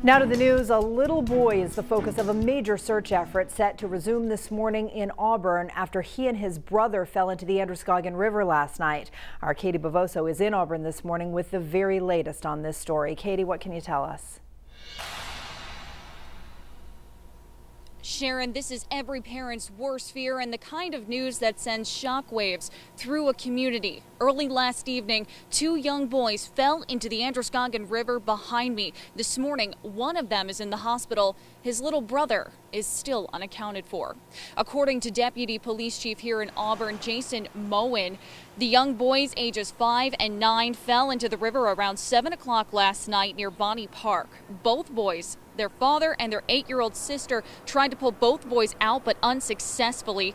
Now to the news. A little boy is the focus of a major search effort set to resume this morning in Auburn after he and his brother fell into the Androscoggin River last night. Our Katie Bavoso is in Auburn this morning with the very latest on this story. Katie, what can you tell us? Sharon, this is every parent's worst fear and the kind of news that sends shockwaves through a community. Early last evening, two young boys fell into the Androscoggin River behind me. This morning, one of them is in the hospital. His little brother is still unaccounted for. According to Deputy Police Chief here in Auburn, Jason Moen, the young boys ages 5 and 9 fell into the river around 7 o'clock last night near Bonney Park. Both boys their father and their eight year old sister tried to pull both boys out, but unsuccessfully.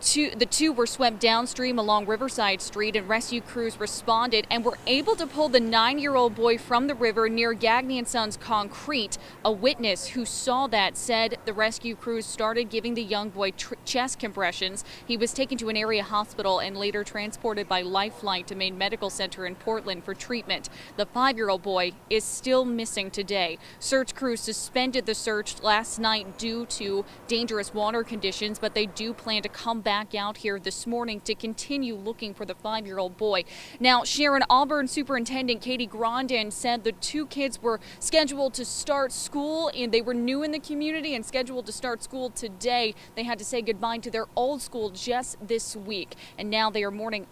Two, the two were swept downstream along Riverside Street, and rescue crews responded and were able to pull the nine-year-old boy from the river near Gagne and Sons Concrete. A witness who saw that said the rescue crews started giving the young boy chest compressions. He was taken to an area hospital and later transported by Lifeline to Maine Medical Center in Portland for treatment. The five-year-old boy is still missing today. Search crews suspended the search last night due to dangerous water conditions, but they do plan to come back out here this morning to continue looking for the five year old boy. Now, Sharon Auburn Superintendent Katie Grondin said the two kids were scheduled to start school and they were new in the community and scheduled to start school today. They had to say goodbye to their old school just this week, and now they are mourning.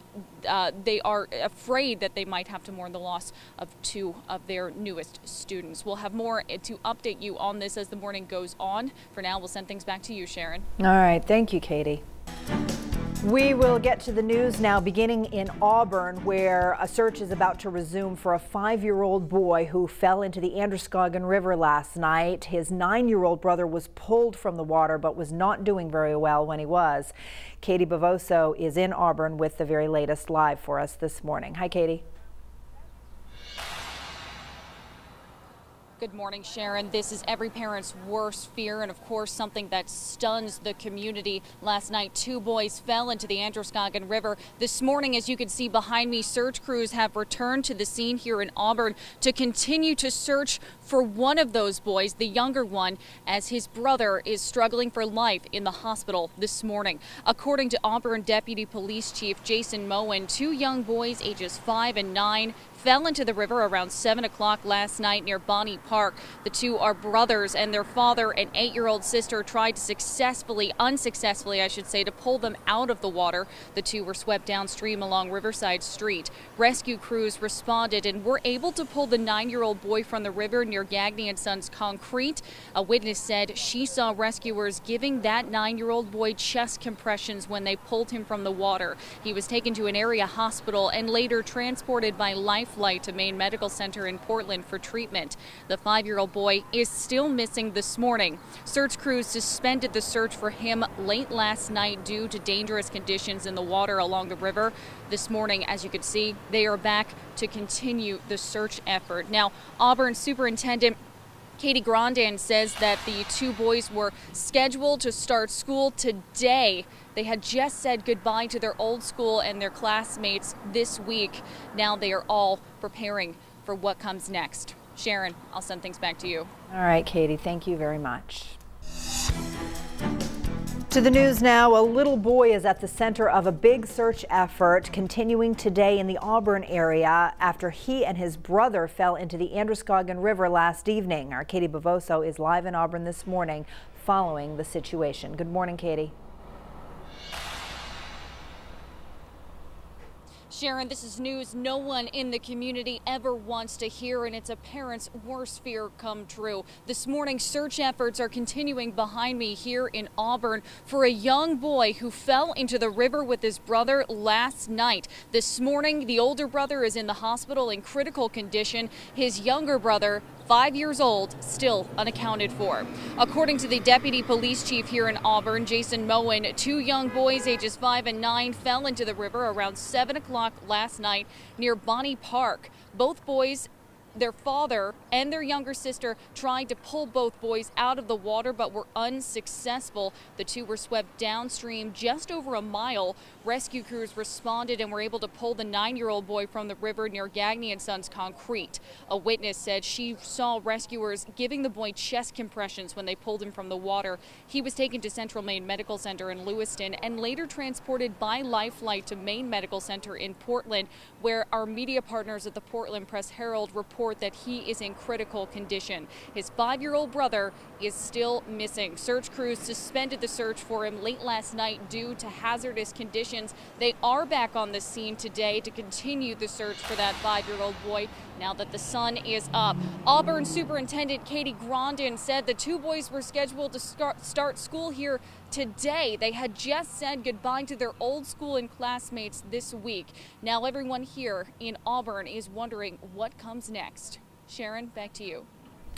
Uh, they are afraid that they might have to mourn the loss of two of their newest students. We'll have more to update you on this as the morning goes on. For now, we'll send things back to you, Sharon. All right. Thank you, Katie. We will get to the news now, beginning in Auburn, where a search is about to resume for a five-year-old boy who fell into the Androscoggin River last night. His nine-year-old brother was pulled from the water, but was not doing very well when he was. Katie Bavoso is in Auburn with the very latest live for us this morning. Hi, Katie. Good morning, Sharon. This is every parent's worst fear and, of course, something that stuns the community. Last night, two boys fell into the Androscoggin River. This morning, as you can see behind me, search crews have returned to the scene here in Auburn to continue to search for one of those boys, the younger one, as his brother is struggling for life in the hospital this morning. According to Auburn Deputy Police Chief Jason Moen, two young boys ages 5 and 9 fell into the river around 7 o'clock last night near Bonney Park. The two are brothers, and their father and eight year old sister tried to successfully, unsuccessfully, I should say, to pull them out of the water. The two were swept downstream along Riverside Street. Rescue crews responded and were able to pull the nine year old boy from the river near Gagne and Sons Concrete. A witness said she saw rescuers giving that nine year old boy chest compressions when they pulled him from the water. He was taken to an area hospital and later transported by life flight to Maine Medical Center in Portland for treatment. The five year old boy is still missing this morning. Search crews suspended the search for him late last night due to dangerous conditions in the water along the river. This morning, as you can see, they are back to continue the search effort. Now, Auburn Superintendent Katie Grondin says that the two boys were scheduled to start school today. They had just said goodbye to their old school and their classmates this week. Now they are all preparing for what comes next. Sharon, I'll send things back to you. All right, Katie, thank you very much. To the news now, a little boy is at the center of a big search effort continuing today in the Auburn area after he and his brother fell into the Androscoggin River last evening. Our Katie Bavoso is live in Auburn this morning following the situation. Good morning, Katie. Sharon, this is news no one in the community ever wants to hear, and it's a parent's worst fear come true. This morning, search efforts are continuing behind me here in Auburn for a young boy who fell into the river with his brother last night. This morning, the older brother is in the hospital in critical condition. His younger brother five years old, still unaccounted for. According to the deputy police chief here in Auburn, Jason Moen, two young boys ages five and nine fell into the river around 7 o'clock last night near Bonney Park. Both boys their father and their younger sister tried to pull both boys out of the water but were unsuccessful. The two were swept downstream just over a mile. Rescue crews responded and were able to pull the nine year old boy from the river near Gagne and Sons Concrete. A witness said she saw rescuers giving the boy chest compressions when they pulled him from the water. He was taken to Central Maine Medical Center in Lewiston and later transported by life flight to Maine Medical Center in Portland, where our media partners at the Portland Press Herald report that he is in critical condition. His five year old brother is still missing. Search crews suspended the search for him late last night due to hazardous conditions. They are back on the scene today to continue the search for that five year old boy now that the sun is up. Auburn Superintendent Katie Grondin said the two boys were scheduled to start school here today. They had just said goodbye to their old school and classmates this week. Now everyone here in Auburn is wondering what comes next. Sharon, back to you.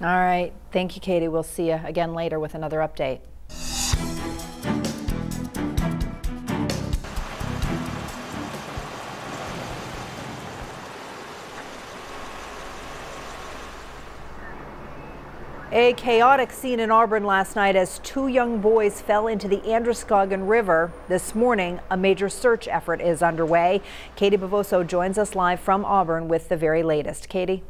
All right. Thank you, Katie. We'll see you again later with another update. A chaotic scene in Auburn last night as two young boys fell into the Androscoggin River. This morning, a major search effort is underway. Katie Bavoso joins us live from Auburn with the very latest. Katie?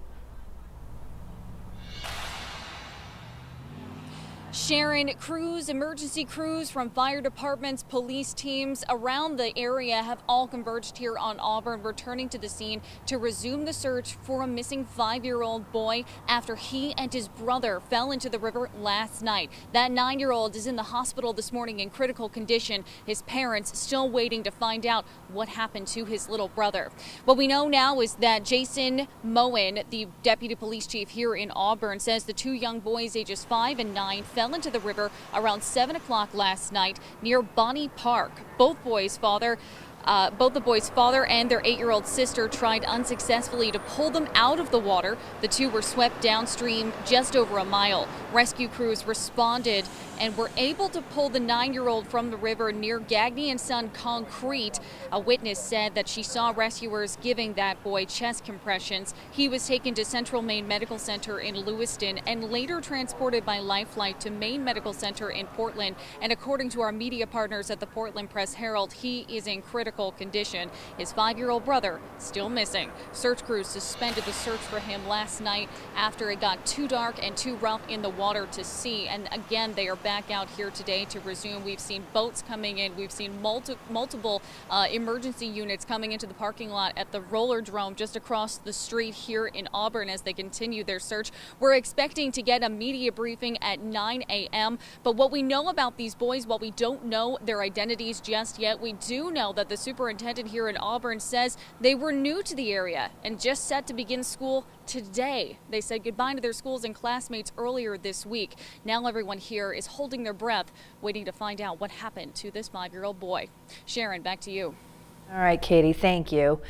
Sharon, crews, emergency crews from fire departments, police teams around the area have all converged here on Auburn, returning to the scene to resume the search for a missing five-year-old boy after he and his brother fell into the river last night. That nine-year-old is in the hospital this morning in critical condition. His parents still waiting to find out what happened to his little brother. What we know now is that Jason Moen, the deputy police chief here in Auburn, says the two young boys ages five and nine fell into the river around 7 o'clock last night near Bonney Park. Both boys' father uh, both the boy's father and their eight year old sister tried unsuccessfully to pull them out of the water. The two were swept downstream just over a mile. Rescue crews responded and were able to pull the nine year old from the river near Gagne and Son Concrete. A witness said that she saw rescuers giving that boy chest compressions. He was taken to Central Maine Medical Center in Lewiston and later transported by life flight to Maine Medical Center in Portland. And according to our media partners at the Portland Press Herald, he is in critical condition. His five year old brother still missing. Search crews suspended the search for him last night after it got too dark and too rough in the water to see. And again, they are back out here today to resume. We've seen boats coming in. We've seen multi multiple uh, emergency units coming into the parking lot at the Rollerdrome just across the street here in Auburn as they continue their search. We're expecting to get a media briefing at 9 a.m. But what we know about these boys, while we don't know their identities just yet, we do know that the superintendent here in Auburn says they were new to the area and just set to begin school today. They said goodbye to their schools and classmates earlier this week. Now everyone here is holding their breath, waiting to find out what happened to this five year old boy. Sharon, back to you. All right, Katie, thank you.